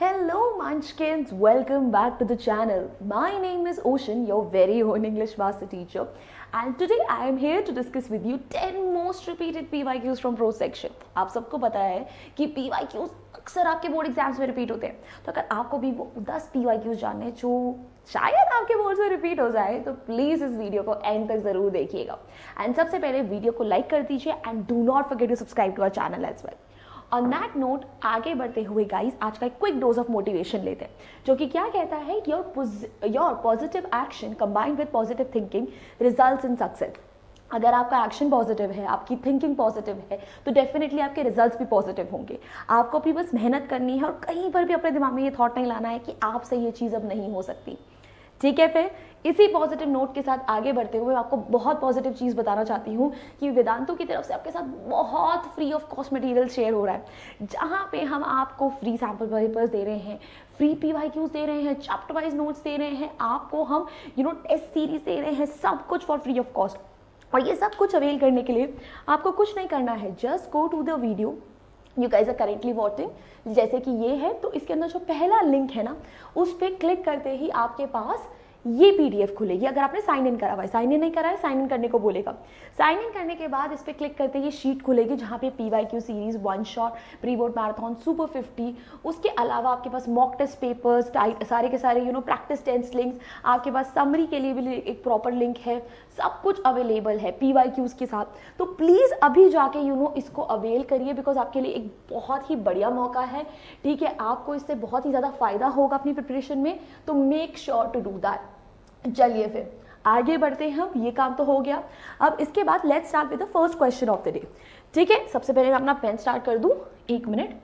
Hello Munchkins, welcome back to the channel. My name is Ocean, your very own English master teacher. And today I am here to discuss with you 10 most repeated PYQs from Pro section. आप सबको पता है कि PYQs अक्सर आपके board exams में repeat होते हैं तो अगर आपको भी वो 10 PYQs जानने हैं जो शायद आपके बोर्ड में रिपीट हो जाए तो प्लीज़ इस वीडियो को एंड तक ज़रूर देखिएगा एंड सबसे पहले वीडियो को लाइक कर दीजिए and do not forget to subscribe to our channel as well on that note आगे बढ़ते हुए गाइस आज का एक क्विक डोज ऑफ़ मोटिवेशन लेते हैं, जो कि क्या कहता है your your positive action combined with positive thinking results in success अगर आपका एक्शन पॉजिटिव है, आपकी थिंकिंग पॉजिटिव है तो डेफिनेटली आपके रिजल्ट्स भी पॉजिटिव होंगे। आपको भी बस मेहनत करनी है और कहीं पर भी अपने दिमाग में ये थॉट नहीं लाना है कि आपसे ये चीज़ अब नहीं हो सकती। ठीक है, फिर इसी पॉजिटिव नोट के साथ आगे बढ़ते हुए आपको बहुत पॉजिटिव चीज़ बताना चाहती हूँ कि वेदांतों की तरफ़ से आपके साथ बहुत free of cost material share हो रहा है। जहाँ पे हम आपको फ्री सैंपल पेपर्स दे रहे हैं फ्री पी वाई क्यूज दे रहे हैं चैप्टर वाइज नोट्स दे रहे हैं, आपको हम यू नो टेस्ट सीरीज़ दे रहे हैं, सब कुछ फॉर फ्री ऑफ़ कॉस्ट और ये सब कुछ अवेल करने के लिए आपको कुछ नहीं करना है just go to the video you guys are currently watching जैसे कि ये है तो इसके अंदर जो पहला लिंक है ना, उस पर क्लिक करते ही आपके पास ये पीडीएफ खुलेगी। अगर आपने साइन इन करा हुआ है साइन इन नहीं करा है साइन इन करने को बोलेगा। साइन इन करने के बाद इस पर क्लिक करते ये शीट खुलेगी, जहाँ पे P Y Q series one shot pre board marathon super fifty उसके अलावा आपके पास मॉक टेस्ट पेपर्स सारे के सारे you know practice tests links आपके पास समरी के लिए भी एक प्रॉपर लिंक है। सब कुछ अवेलेबल है पी वाई क्यूज़ के साथ। तो प्लीज़ अभी जाके यू you नो know, इसको अवेल करिए बिकॉज़ आपके लिए एक बहुत ही बढ़िया मौका है। ठीक है आपको इससे बहुत ही ज़्यादा फ़ायदा होगा अपनी प्रिपरेशन में तो make sure to do that चलिए फिर आगे बढ़ते हैं हम ये काम तो हो गया। अब इसके बाद let start with the first question of the day ठीक है सबसे पहले मैं अपना पेन स्टार्ट कर दूँ। एक मिनट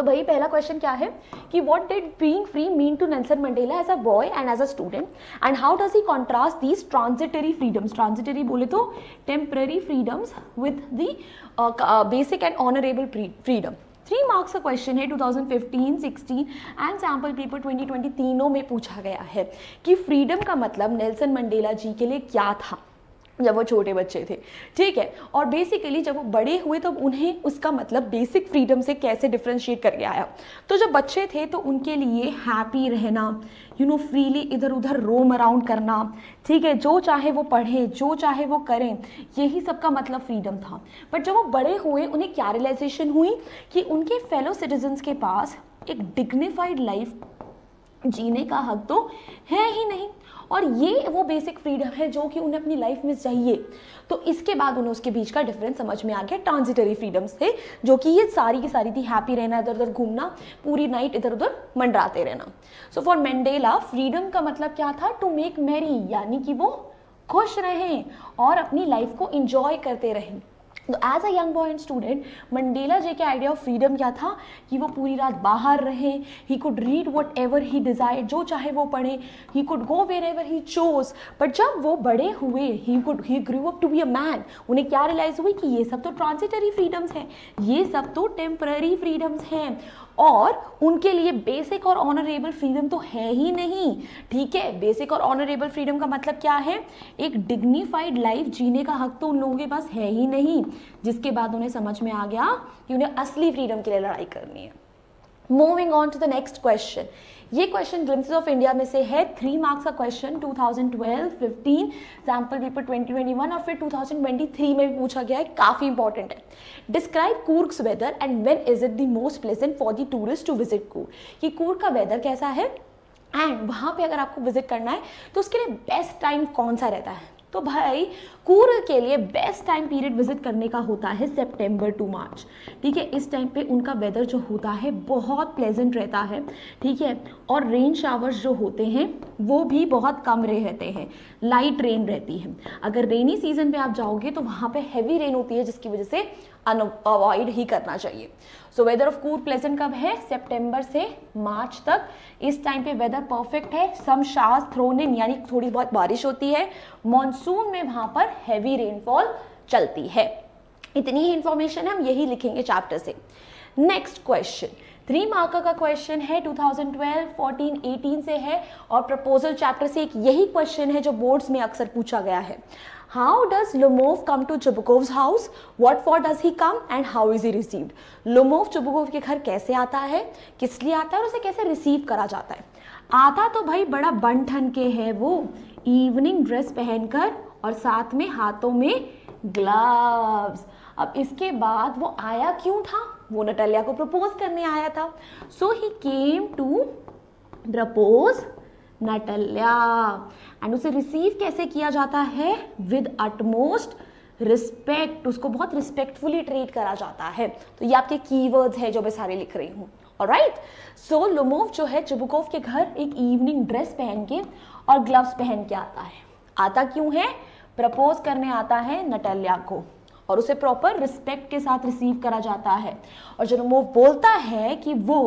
तो भाई पहला क्वेश्चन क्या है? कि what did being free mean to Nelson Mandela as a boy and as a student and how does he contrast these transitory freedoms transitory बोले तो temporary freedoms with the basic and honourable freedom three marks का question है 2015, 16 and sample paper 2020 तीनों में पूछा गया है कि फ्रीडम का मतलब नेल्सन मंडेला जी के लिए क्या था? जब वो छोटे बच्चे थे। ठीक है? और बेसिकली जब वो बड़े हुए तो उन्हें उसका मतलब बेसिक फ्रीडम से कैसे डिफ्रेंशिएट करके आया। तो जब बच्चे थे तो उनके लिए हैप्पी रहना यू नो फ्रीली इधर उधर रोम अराउंड करना, ठीक है? जो चाहे वो पढ़ें, जो चाहे वो करें, यही सबका मतलब फ्रीडम था। बट जब वो बड़े हुए, उन्हें क्या रियलाइजेशन हुई कि उनके फेलो सिटीजन्स के पास एक डिग्निफाइड लाइफ जीने का हक तो है ही नहीं। और ये वो बेसिक फ्रीडम है जो कि उन्हें अपनी लाइफ में चाहिए। तो इसके बाद उन्हें उसके बीच का डिफरेंस समझ में आ गया। ट्रांजिटरी फ्रीडम्स थे, जो कि ये सारी की सारी थी हैप्पी रहना इधर उधर घूमना, पूरी नाइट इधर उधर मंडराते रहना। सो फॉर मेंडेला फ्रीडम का मतलब क्या था? टू मेक मैरी यानी कि वो खुश रहें और अपनी लाइफ को इंजॉय करते रहें। तो as a young boy and student Mandela जे के आइडिया ऑफ़ फ्रीडम क्या था? कि वो पूरी रात बाहर रहे he could read whatever he desire जो चाहे वो पढ़े he could go wherever he chose but जब वो बड़े हुए he could he grew up to be a man उन्हें क्या रियलाइज़ हुई कि ये सब तो ट्रांसिटरी फ्रीडम्स हैं, ये सब तो टेम्पररी फ्रीडम्स हैं। और उनके लिए बेसिक और ऑनरेबल फ्रीडम तो है ही नहीं। ठीक है? बेसिक और ऑनरेबल फ्रीडम का मतलब क्या है? एक डिग्निफाइड लाइफ जीने का हक तो उन लोगों के पास है ही नहीं, जिसके बाद उन्हें समझ में आ गया कि उन्हें असली फ्रीडम के लिए लड़ाई करनी है। Moving on to the next question ये क्वेश्चन ग्लिम्सेस ऑफ़ इंडिया में से है. थ्री मार्क्स का क्वेश्चन 2012, 15, सैंपल पेपर 2021 और फिर 2023 में भी पूछा गया है. काफ़ी इंपॉर्टेंट है. Describe Coorg's weather and when is it the most pleasant for the tourist to visit Coorg कि कूर्ग का वेदर कैसा है? एंड वहाँ पे अगर आपको विज़िट करना है तो उसके लिए बेस्ट टाइम कौन सा रहता है? तो भाई कूर्ग के लिए बेस्ट टाइम पीरियड विज़िट करने का होता है सितंबर टू मार्च ठीक है, इस टाइम पे उनका वेदर जो होता है, बहुत प्लेजेंट रहता है. ठीक है, और रेन शावर्स जो होते हैं, वो भी बहुत कम रहते हैं. लाइट रेन रहती है. अगर रेनी सीज़न पे आप जाओगे तो वहाँ पे हैवी रेन होती है, जिसकी वजह से अवॉइड ही करना चाहिए। So weather of Coorg pleasant कब है? सितंबर से मार्च तक। इस टाइम पे वेदर परफेक्ट है। सम शास थ्रोन इन यानी थोड़ी बहुत बारिश होती है। मॉनसून में वहाँ पर हैवी रेनफॉल चलती है। इतनी ही इंफॉर्मेशन हम यही लिखेंगे चैप्टर से। नेक्स्ट क्वेश्चन थ्री मार्क का क्वेश्चन है 2012, 14, 18 से है। और प्रपोजल चैप्टर से एक यही क्वेश्चन है जो बोर्ड्स में अक्सर पूछा गया है। How does Lomov come to Chubukov house what for does he come and how is he received Lomov Chubukov के घर कैसे आता है? किस लिए आता है? और उसे कैसे रिसीव करा जाता है? आता तो भाई बड़ा बन ठन के है वो। इवनिंग ड्रेस पहनकर और साथ में हाथों में ग्लव्स अब इसके बाद वो आया क्यों था? वो नटलिया को प्रपोज करने आया था। So he came to propose Natalya. And उसे रिसीव कैसे किया जाता है? विद अटमोस्ट रिस्पेक्ट उसको बहुत रिस्पेक्टफुली ट्रीट करा जाता है। तो ये आपके कीवर्ड्स है जो मैं सारे लिख रही हूँ। राइट सो लोमोव जो है चुबुकोव के घर एक इवनिंग ड्रेस पहन के और ग्लव्स पहन के आता है। आता क्यों है? प्रपोज करने आता है नटल्या को। और उसे प्रॉपर रिस्पेक्ट के साथ रिसीव करा जाता है। और जब वो बोलता है कि वो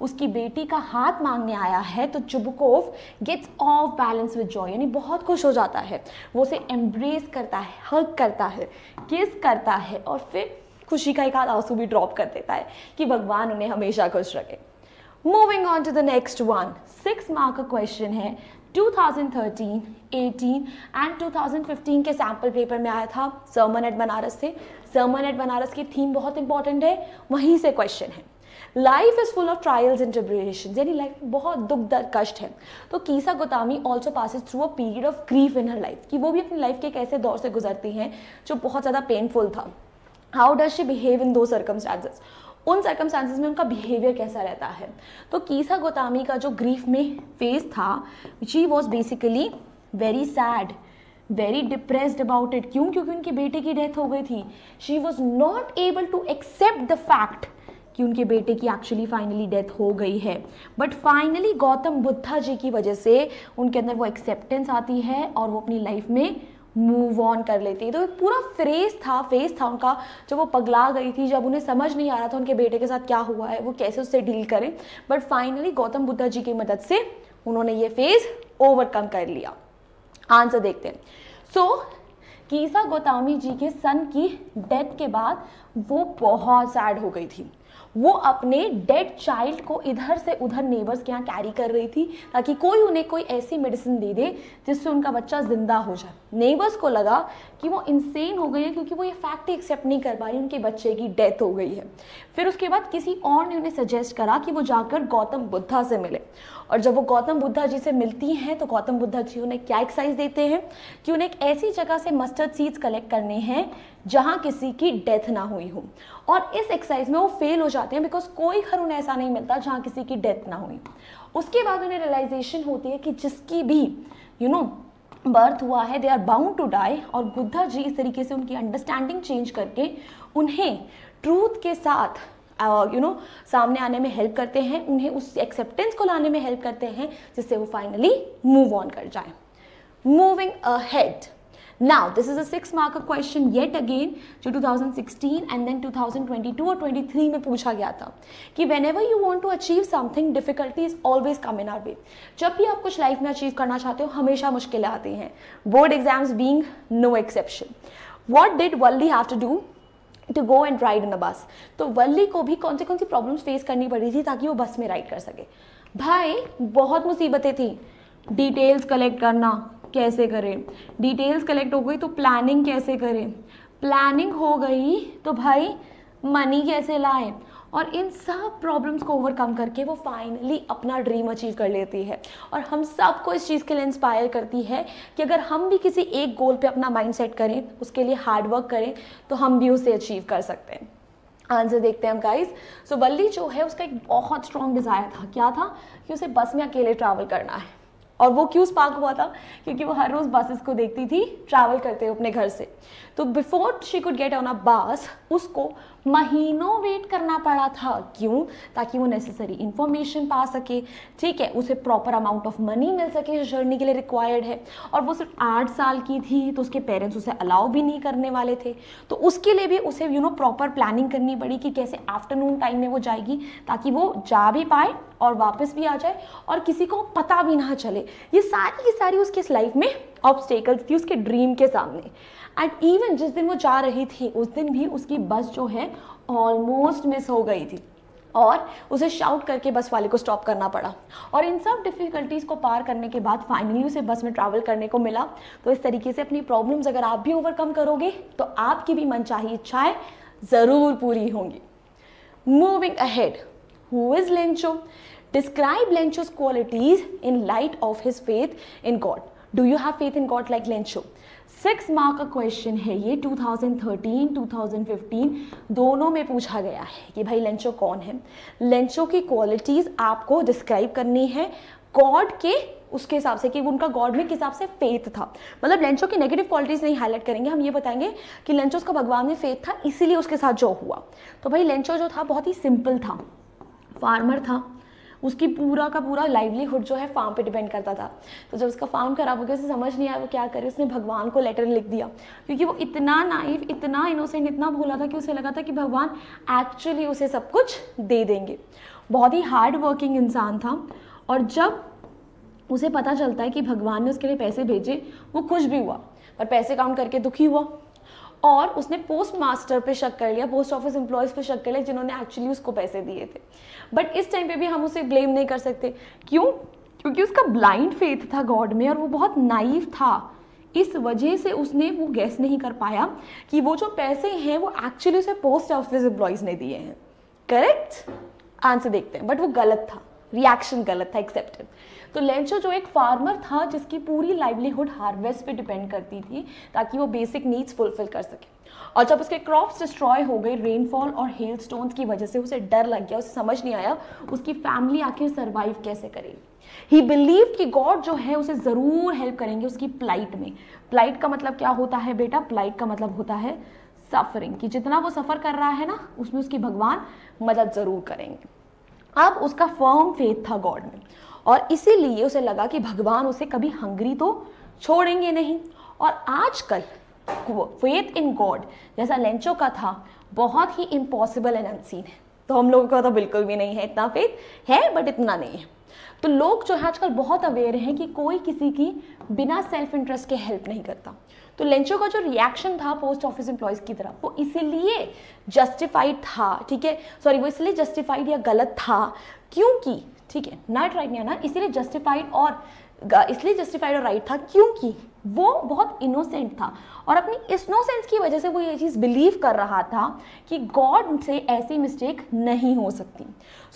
उसकी बेटी का हाथ मांगने आया है तो Chubukov gets off balance with joy यानी बहुत खुश हो जाता है। वो उसे एम्ब्रेस करता है हक करता है किस करता है और फिर खुशी का एक आध आँसू भी ड्रॉप कर देता है कि भगवान उन्हें हमेशा खुश रखे। Moving on to the next one six mark का क्वेश्चन है। 2013, 18 एंड 2015 के सैंपल पेपर में आया था सरमन एट बनारस से। सरमन एट बनारस की थीम बहुत इंपॉर्टेंट है वहीं से क्वेश्चन है। Life is full of trials and tribulation यानी लाइफ बहुत दुख दर्द कष्ट है। तो Kisa Gotami also passes through a period of grief in her life कि वो भी अपनी लाइफ के एक ऐसे दौर से गुजरती हैं जो बहुत ज़्यादा पेनफुल था। How does she behave in those circumstances उन सर्कमस्टांसिस में उनका बिहेवियर कैसा रहता है? तो कीसा गोतामी का जो ग्रीफ में फ़ेज़ था she was basically very sad very depressed about it क्यों? क्योंकि उनके बेटे की डेथ हो गई थी। She was not able to accept the fact कि उनके बेटे की एक्चुअली फाइनली डेथ हो गई है। बट फाइनली गौतम बुद्धा जी की वजह से उनके अंदर वो एक्सेप्टेंस आती है और वो अपनी लाइफ में मूव ऑन कर लेती है। तो एक पूरा फ्रेज था फेस था उनका जब वो पगला गई थी जब उन्हें समझ नहीं आ रहा था उनके बेटे के साथ क्या हुआ है वो कैसे उससे डील करें। बट फाइनली गौतम बुद्धा जी की मदद से उन्होंने ये फ़ेज़ ओवरकम कर लिया। आंसर देखते हैं। सो so, कीसा गोतामी जी के सन की डेथ के बाद वो बहुत सैड हो गई थी। वो अपने डेड चाइल्ड को इधर से उधर नेबर्स के यहाँ कैरी कर रही थी, ताकि कोई उन्हें कोई ऐसी मेडिसिन दे दे, जिससे उनका बच्चा ज़िंदा हो जाए। नेबर्स को लगा कि वो इंसेन हो गई है, क्योंकि वो ये फैक्ट ही एक्सेप्ट नहीं कर पा रही, उनके बच्चे की डेथ हो गई है। फिर उसके बाद किसी और ने उन्हें सजेस्ट करा कि वो जाकर गौतम बुद्धा से मिले। और जब वो गौतम बुद्धा जी से मिलती हैं तो गौतम बुद्धा जी उन्हें क्या एक्साइज देते हैं? कि उन्हें एक ऐसी जगह से मस्टर्ड सीड्स कलेक्ट करने हैं जहाँ किसी की डेथ ना हुई हो। और इस एक्सरसाइज में वो फेल हो जाते हैं बिकॉज़ कोई घर उन्हें ऐसा नहीं मिलता जहाँ किसी की डेथ ना हुई। उसके बाद उन्हें रियलाइजेशन होती है कि जिसकी भी you you know know, birth हुआ है they are bound to die और बुद्धा जी इस तरीके से उनकी अंडरस्टैंडिंग चेंज करके उन्हें ट्रूथ के साथ यू uh, नो सामने आने में हेल्प करते हैं उन्हें उस एक्सेप्टेंस को लाने में हेल्प करते हैं जिससे वो फाइनली मूव ऑन कर जाए। Moving ahead Now, this is a six marker question yet again जो 2016 and then 2022 और 23 में पूछा गया था कि whenever you want to achieve something difficulties always come in our way. जब भी आप कुछ लाइफ में अचीव करना चाहते हो हमेशा मुश्किलें आती हैं। Board exams being no exception what did Valli have to do to go and ride in a bus तो वल्ली को भी कौन सी कौन सी प्रॉब्लम्स फेस करनी पड़ी थी ताकि वो बस में राइड कर सके। भाई बहुत मुसीबतें थी। डिटेल्स कलेक्ट करना कैसे करें? डिटेल्स कलेक्ट हो गई तो प्लानिंग कैसे करें? प्लानिंग हो गई तो भाई मनी कैसे लाएँ? और इन सब प्रॉब्लम्स को ओवरकम करके वो फाइनली अपना ड्रीम अचीव कर लेती है। और हम सबको इस चीज़ के लिए इंस्पायर करती है कि अगर हम भी किसी एक गोल पे अपना माइंड सेट करें उसके लिए हार्ड वर्क करें तो हम भी उसे अचीव कर सकते हैं। आंसर देखते हैं हम गाइस सो so, वल्ली जो है उसका एक बहुत स्ट्रॉन्ग डिज़ायर था। क्या था? कि उसे बस में अकेले ट्रैवल करना है। और वो क्यों स्पार्क हुआ था? क्योंकि वो हर रोज़ बसेस को देखती थी ट्रैवल करते हुए अपने घर से। तो before she could get on a bus उसको महीनों वेट करना पड़ा था। क्यों? ताकि वो नेसेसरी इन्फॉर्मेशन पा सके। ठीक है, उसे प्रॉपर अमाउंट ऑफ़ मनी मिल सके जो जर्नी के लिए रिक्वायर्ड है। और वो सिर्फ़ आठ साल की थी तो उसके पेरेंट्स उसे अलाउ भी नहीं करने वाले थे। तो उसके लिए भी उसे यू नो प्रॉपर प्लानिंग करनी पड़ी कि कैसे आफ्टरनून टाइम में वो जाएगी, ताकि वो जा भी पाए और वापस भी आ जाए और किसी को पता भी ना चले। ये सारी की सारी उसके लाइफ में ऑब्स्टेकल्स थी, उसके ड्रीम के सामने। एंड इवन जिस दिन वो जा रही थी, उस दिन भी उसकी बस जो है ऑलमोस्ट मिस हो गई थी। और उसे शाउट करके बस वाले को स्टॉप करना पड़ा। और इन सब डिफ़िकल्टीज़ को पार करने के बाद फाइनली उसे बस में ट्रैवल करने को मिला। तो इस तरीके से अपनी प्रॉब्लम्स अगर आप भी ओवरकम करोगे तो आपकी भी मनचाही इच्छाएँ ज़रूर पूरी होंगी। Moving ahead who is Lencho describe Lencho's qualities in light of his faith in God do you have faith in God like Lencho six mark का क्वेश्चन है ये 2013 2015 दोनों में पूछा गया है कि भाई लेंचो कौन है? लेंचो की क्वालिटीज़ आपको डिस्क्राइब करनी है गॉड के, उसके हिसाब से कि उनका गॉड में किस हिसाब से फेथ था। मतलब लेंचो की नेगेटिव क्वालिटीज़ नहीं हाईलाइट करेंगे, हम ये बताएँगे कि लेंचो उसका भगवान में फेथ था, इसीलिए उसके साथ जो हुआ। तो भाई लेंचो जो था, बहुत ही सिंपल था फार्मर था उसकी पूरा का पूरा लाइवलीहुड जो है फार्म पे डिपेंड करता था। तो जब उसका फार्म खराब हो गया, उसे समझ नहीं आया वो क्या करे, उसने भगवान को लेटर लिख दिया। क्योंकि वो इतना नाइफ इतना इनोसेंट इतना भोला था कि उसे लगा था कि भगवान एक्चुअली उसे सब कुछ दे देंगे। बहुत ही हार्ड वर्किंग इंसान था और जब उसे पता चलता है कि भगवान ने उसके लिए पैसे भेजे, वो खुश भी हुआ। पर पैसे काउंट करके दुखी हुआ। और उसने पोस्ट मास्टर पे शक कर लिया पोस्ट ऑफ़िस एम्प्लॉयज़ पे शक कर लिया, जिन्होंने एक्चुअली उसको पैसे दिए थे। बट इस टाइम पे भी हम उसे ब्लेम नहीं कर सकते। क्यों? क्योंकि उसका ब्लाइंड फेथ था गॉड में और वो बहुत नाइव था। इस वजह से उसने वो गैस नहीं कर पाया कि वो जो पैसे हैं, वो एक्चुअली उसे पोस्ट ऑफ़िस एम्प्लॉयज़ ने दिए हैं। करेक्ट आंसर देखते हैं। बट वो गलत था। रिएक्शन गलत था एक्सेप्टेड तो लेंचो जो एक फार्मर था, जिसकी पूरी लाइवलीहुड हार्वेस्ट पे डिपेंड करती थी, ताकि वो बेसिक नीड्स फुलफिल कर सके. और जब उसके क्रॉप्स डिस्ट्रॉय हो गए रेनफॉल और हेल स्टोन्स की वजह से उसे डर लग गया, उसे समझ नहीं आया, उसकी फैमिली आखिर सर्वाइव कैसे करेगी? ही बिलीव कि गॉड जो है, उसे ज़रूर हेल्प करेंगे उसकी प्लाइट में. प्लाइट का मतलब क्या होता है बेटा? प्लाइट का मतलब होता है सफरिंग कि जितना वो सफ़र कर रहा है ना, उसमें उसकी भगवान मदद ज़रूर करेंगे. अब उसका फर्म फेथ था गॉड में। और इसीलिए उसे लगा कि भगवान उसे कभी हंगरी तो छोड़ेंगे नहीं। और आजकल फेथ इन गॉड जैसा लेंचो का था, बहुत ही इम्पॉसिबल एंड अनसीन है। तो हम लोगों का तो बिल्कुल भी नहीं है इतना फेथ है बट इतना नहीं है। तो लोग जो है आजकल बहुत अवेयर हैं कि कोई किसी की बिना सेल्फ इंटरेस्ट के हेल्प नहीं करता। तो लेंचो का जो रिएक्शन था पोस्ट ऑफ़िस एम्प्लॉयज़ की तरफ़, वो इसीलिए जस्टिफाइड था, ठीक है? सॉरी वो इसलिए जस्टिफाइड या गलत था, क्योंकि, ठीक है नॉट राइट ना इसीलिए जस्टिफाइड और इसलिए जस्टिफाइड और राइट था क्योंकि वो बहुत इनोसेंट था। और अपनी इनोसेंस की वजह से वो ये चीज़ बिलीव कर रहा था कि गॉड से ऐसी मिस्टेक नहीं हो सकती।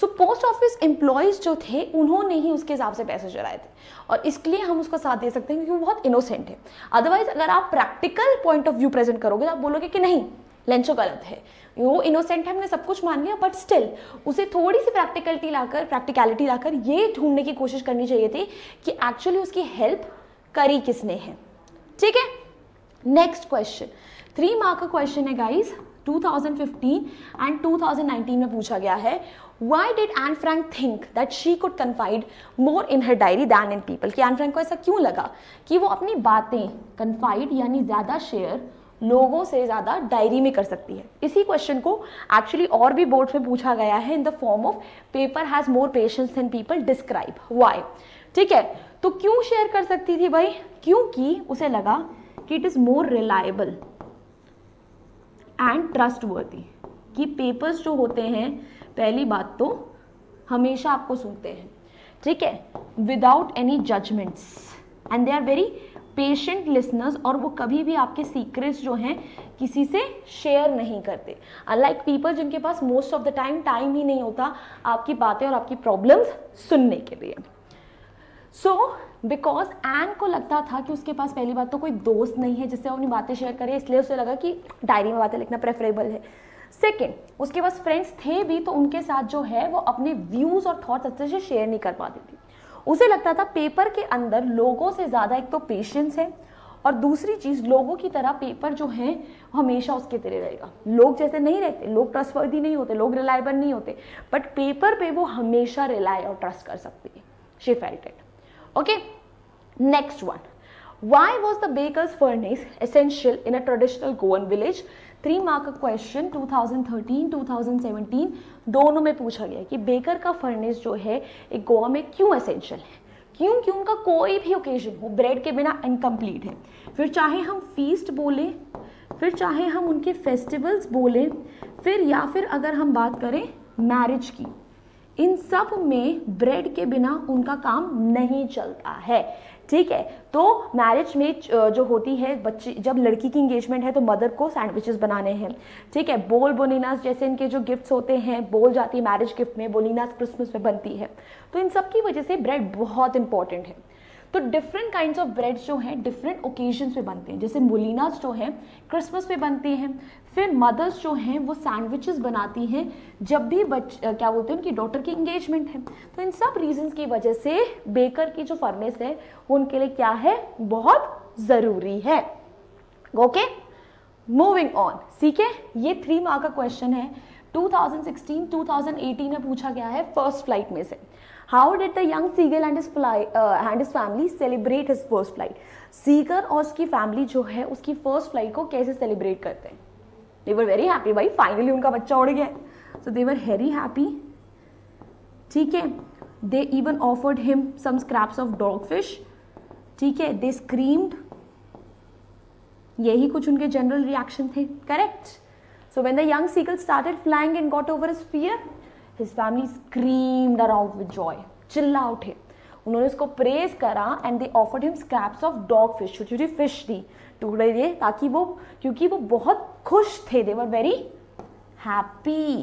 सो पोस्ट ऑफ़िस एम्प्लॉयज़ जो थे, उन्होंने ही उसके हिसाब से पैसे चलाए थे। और इसके लिए हम उसका साथ दे सकते हैं क्योंकि वो बहुत इनोसेंट है। अदरवाइज़ अगर आप practical point of view present करोगे तो आप बोलोगे कि नहीं लेंचो गलत है। वो इनोसेंट है, हमने सब कुछ मान लिया बट स्टिल उसे थोड़ी सी प्रैक्टिकलिटी लाकर प्रैक्टिकलिटी लाकर ये ढूँढने की कोशिश करनी चाहिए थी कि एक्चुअली उसकी हेल्प करी किसने है। ठीक है? नेक्स्ट क्वेश्चन थ्री मार्क का क्वेश्चन है गाइस 2015 एंड 2019 में पूछा गया है। Why did Anne Frank think that she could confide more in her diary than in people कि एन फ्रैंक को ऐसा क्यों लगा कि वो अपनी बातें कन्फाइड यानी ज़्यादा शेयर लोगों से ज़्यादा डायरी में कर सकती है। इसी क्वेश्चन को एक्चुअली और भी बोर्ड में पूछा गया है in the form of paper has more patience than people describe why ठीक है? तो क्यों शेयर कर सकती थी भाई? क्योंकि उसे लगा कि it is more reliable and trustworthy कि पेपर्स जो होते हैं, पहली बात तो हमेशा आपको सुनते हैं। ठीक है? Without any judgments and they are very patient listeners और वो कभी भी आपके सीक्रेट्स जो हैं किसी से शेयर नहीं करते। अनलाइक पीपल जिनके पास most of the time time ही नहीं होता आपकी बातें और आपकी प्रॉब्लम्स सुनने के लिए। सो बिकॉज़ एन को लगता था कि उसके पास पहली बात तो कोई दोस्त नहीं है जिससे वो अपनी बातें शेयर करे, इसलिए उसे लगा कि डायरी में बातें लिखना प्रेफरेबल है। सेकेंड उसके पास फ्रेंड्स थे भी तो उनके साथ जो है वो अपने व्यूज़ और थॉट्स अच्छे से शेयर नहीं कर पाती थी। उसे लगता था पेपर के अंदर लोगों से ज़्यादा एक तो पेशेंस है और दूसरी चीज़, लोगों की तरह पेपर जो है, हमेशा उसके तेरे रहेगा। लोग जैसे नहीं रहते, लोग ट्रस्टवर्दी नहीं होते, लोग रिलायबल नहीं होते बट पेपर पे वो हमेशा रिलाय और ट्रस्ट कर सकती है। She felt it okay next one why was the baker's furnace essential in a traditional Goan village? Three mark का क्वेश्चन 2013 2017 दोनों में पूछा गया कि बेकर का फर्नेस जो है, एक गोवा में क्यों एसेंशियल है? क्यों क्यों उनका कोई भी ओकेजन हो ब्रेड के बिना इनकम्प्लीट है। फिर चाहे हम फीस्ट बोलें, फिर चाहे हम उनके फेस्टिवल्स बोलें, फिर या फिर अगर हम बात करें मैरिज की इन सब में ब्रेड के बिना उनका काम नहीं चलता है। ठीक है? तो मैरिज में जो होती है, बच्चे, जब लड़की की इंगेजमेंट है तो मदर को सैंडविचेस बनाने हैं। ठीक है? बोल बोलिनास जैसे इनके जो गिफ्ट्स होते हैं, बोल जाती है मैरिज गिफ्ट में बोलिनास क्रिसमस में बनती है। तो इन सब की वजह से ब्रेड बहुत इंपॉर्टेंट है। तो डिफरेंट काइंड ऑफ़ ब्रेड जो हैं डिफरेंट ओकेजन पे बनते हैं। जैसे मोलिनास जो है क्रिसमस पे बनते हैं। फिर मदर्स जो हैं, वो सैंडविचेस बनाती हैं, जब भी बच क्या बोलते हैं, उनकी डॉटर की इंगेजमेंट है। तो इन सब रीजंस की वजह से बेकर की जो फर्नेस है, वो उनके लिए क्या है? बहुत ज़रूरी है। ओके मूविंग ऑन है ये थ्री मार्क का क्वेश्चन है। 2016 2018 में पूछा गया है फ़र्स्ट फ़्लाइट में से। How did the young seagull and and his family celebrate his first flight seagull और उसकी फैमिली जो है, उसकी फ़र्स्ट फ़्लाइट को कैसे सेलिब्रेट करते हैं? दे वर वेरी हैप्पी भाई फाइनली उनका बच्चा उड़ गया। So they were very happy ठीक है? They even offered him some scraps of dogfish ठीक है? दे स्क्रीम्ड यही कुछ उनके जनरल रिएक्शन थे। Correct so when the young seagull started flying and got over his fear his family screamed around with joy चिल्ला उठे उन्होंने उसको प्रेज करा and they offered him scraps of dogfish छोटी छोटी फ़िश दी टुकड़े दिए ताकि वो, क्योंकि वो बहुत खुश थे दे वर वेरी हैप्पी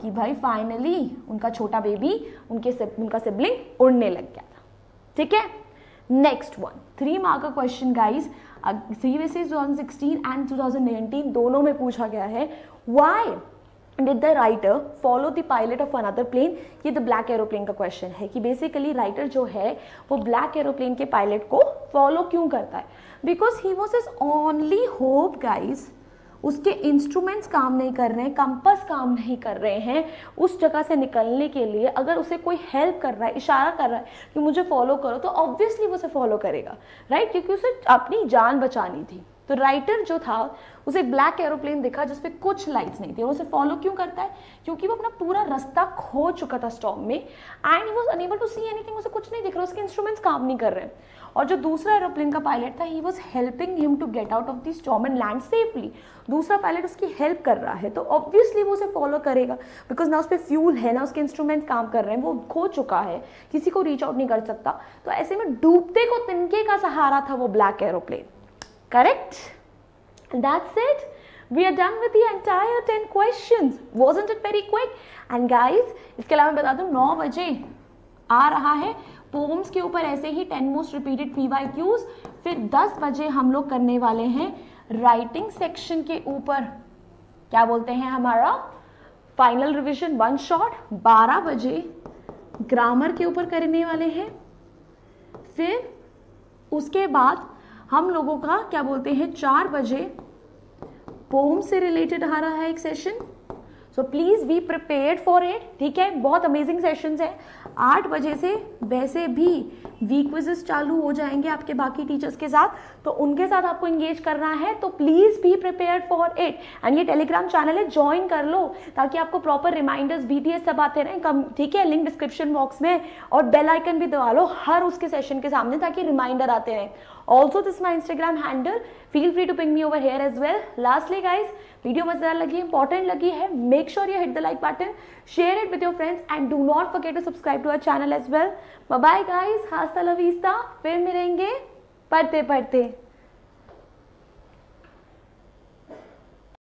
कि भाई फाइनली उनका छोटा बेबी उनके उनका सिबलिंग उड़ने लग गया था। ठीक है? नेक्स्ट वन थ्री मार्क का question B C sixteen and two thousand nineteen दोनों में पूछा गया है why did the writer follow the pilot of another plane ये द ब्लैक एरोप्लेन का क्वेश्चन है कि बेसिकली राइटर जो है, वो ब्लैक एरोप्लेन के पायलट को फॉलो क्यों करता है? Because he was is only hope guys उसके इंस्ट्रूमेंट्स काम नहीं कर रहे हैं कंपस काम नहीं कर रहे हैं, उस जगह से निकलने के लिए अगर उसे कोई हेल्प कर रहा है, इशारा कर रहा है कि मुझे फॉलो करो तो ऑब्वियसली वो उसे फॉलो करेगा राइट क्योंकि उसे अपनी जान बचानी थी। तो राइटर जो था, उसे ब्लैक एरोप्लेन दिखा जिसपे कुछ लाइट्स नहीं थी। और उसे फॉलो क्यों करता है? क्योंकि वो अपना पूरा रास्ता खो चुका था स्टॉम में and was unable to see anything उसे कुछ नहीं दिख रहा, उसके इंस्ट्रूमेंट्स काम नहीं कर रहे। और जो दूसरा एरोप्लेन का पायलट था he was helping him to get out of the storm and land safely दूसरा पायलट उसकी हेल्प कर रहा है तो ऑब्वियसली वो उसे फॉलो करेगा बिकॉज़ ना उस पर फ्यूल है, ना उसके इंस्ट्रूमेंट्स काम कर रहे हैं, वो खो चुका है, किसी को रीच आउट नहीं कर सकता। तो ऐसे में डूबते को तिनके का सहारा था वो black aeroplane correct that's it. We are done with the entire 10 questions. Wasn't it very quick? And guys, इसके अलावा मैं बता दूँ 9 बजे आ रहा है। पोम्स के ऊपर ऐसे ही 10 most repeated P Y Qs फिर 10 बजे हम लोग करने वाले हैं राइटिंग सेक्शन के ऊपर। क्या बोलते हैं हमारा? फाइनल रिविजन वन शॉट 12 बजे ग्रामर के ऊपर करने वाले हैं। फिर उसके बाद हम लोगों का क्या बोलते हैं, चार बजे पोम से रिलेटेड आ रहा है एक session so please be prepared for it ठीक है, बहुत अमेजिंग सेशंस है। आठ बजे से वैसे भी वीक चालू हो जाएँगे आपके बाकी टीचर्स के साथ। तो उनके साथ आपको इंगेज करना है तो please be prepared for it and ये टेलीग्राम चैनल है ज्वाइन कर लो, ताकि आपको प्रॉपर रिमाइंडर्स बी सब आते रहें। कम, ठीक है लिंक डिस्क्रिप्शन बॉक्स में और बेल आइकन भी दबा लो हर उसके सेशन के सामने, ताकि रिमाइंडर आते रहें। Also this my Instagram handle feel free to ping me over here as well lastly guys video मज़ेदार लगी इंपॉर्टेंट लगी है. Make sure you hit the like button share it with your friends and do not forget to subscribe to our channel as well bye guys hasta la vista फिर मिलेंगे पढ़ते पढ़ते